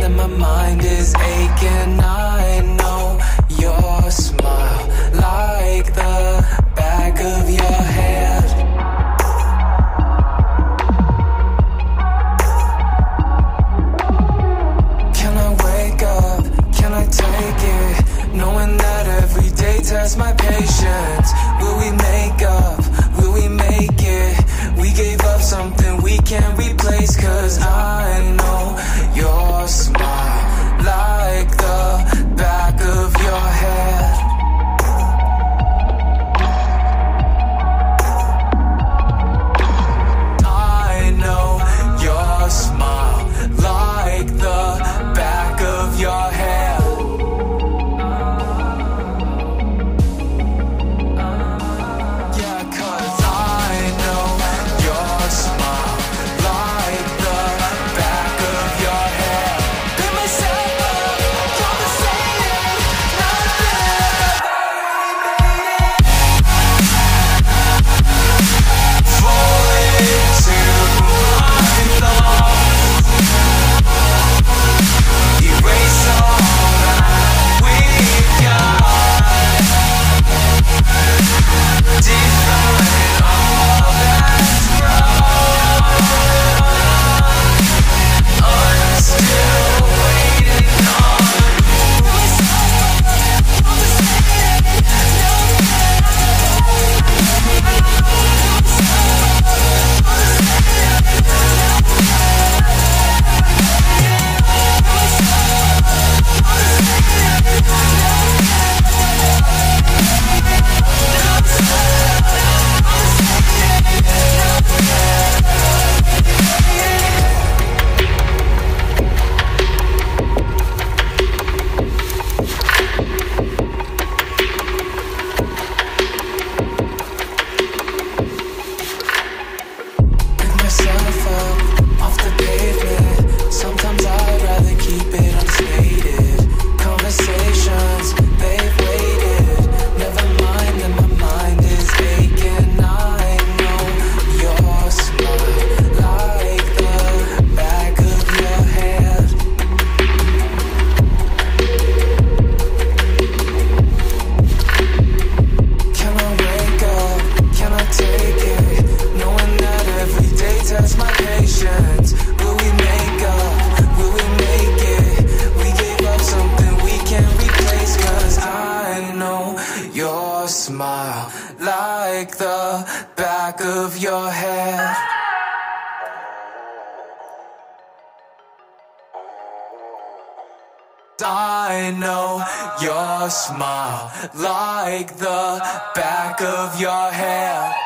that my mind is aching. your head. I know your smile like the back of your hand.